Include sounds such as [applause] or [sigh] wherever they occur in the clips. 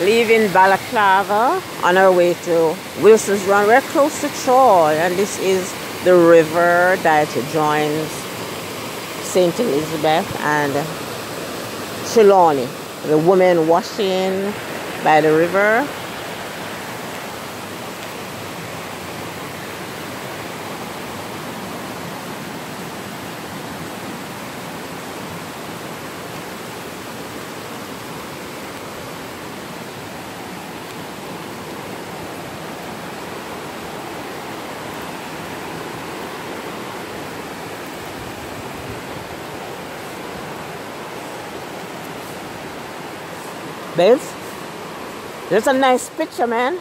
leaving Balaclava on our way to Wilson's Run. We're close to Troy, and this is the river that joins St. Elizabeth and Trelawny. The women washing by the river Babe, there's a nice picture, man.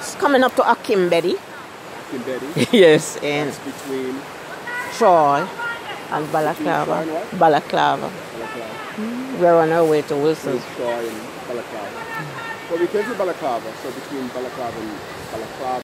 It's coming up to Akimbedi. Kimbedi. [laughs] yes, and It's between Troy and Balaclava. Balaclava. Balaclava. We're on our way to Wilson's. Troy and Balaclava. Well, we came to Balaclava, so between Balaclava and Balaclava.